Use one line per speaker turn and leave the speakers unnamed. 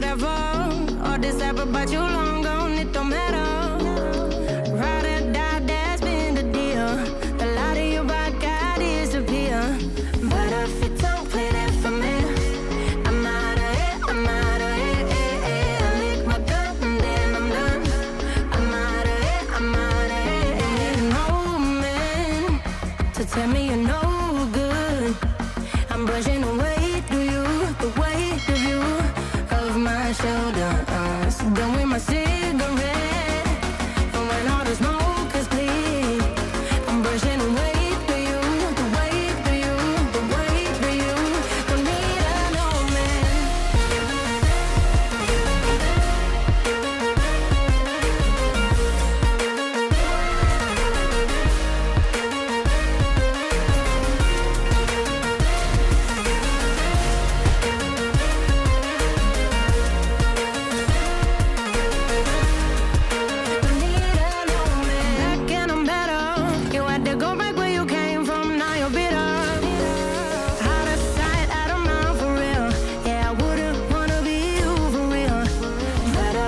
whatever. All this ever but you long gone, it don't matter. Ride or die, that's been the deal. The light of your. But if don't play for me, I'm out of I'm out of my gun and then I'm done. I'm out of I'm out of man to tell me you know. mas city